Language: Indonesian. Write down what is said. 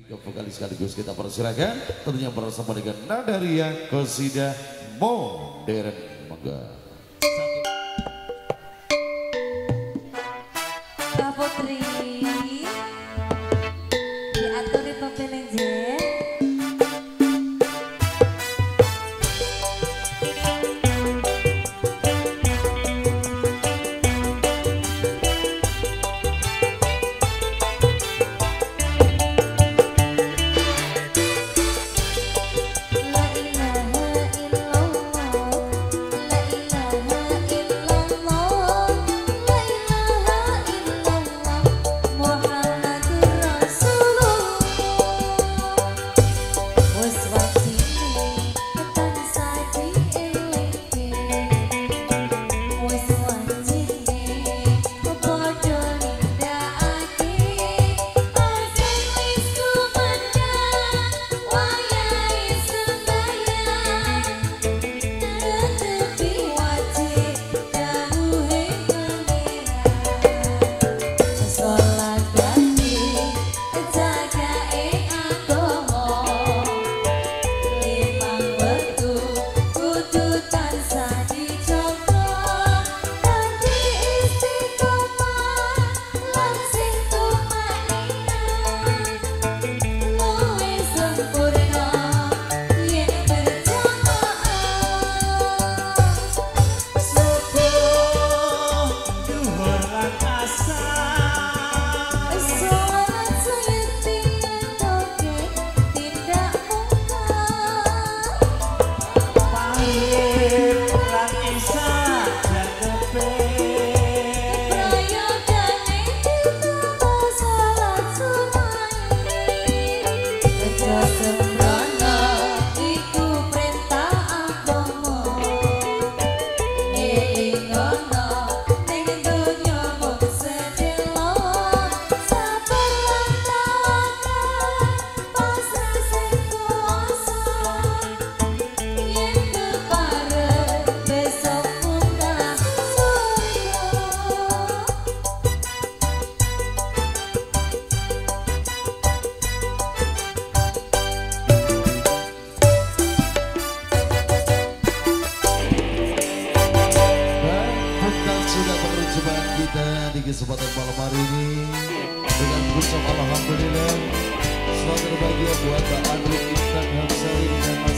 Tiga vokalis sekaligus kita persilakan tentunya bersama dengan Nadaria Kosida Modern Megah. da da sudah penerjemahan kita di kesempatan malam hari ini dengan ucap Alhamdulillah. Selamat berbahagia buat Pak Andri Intan Hamsari dan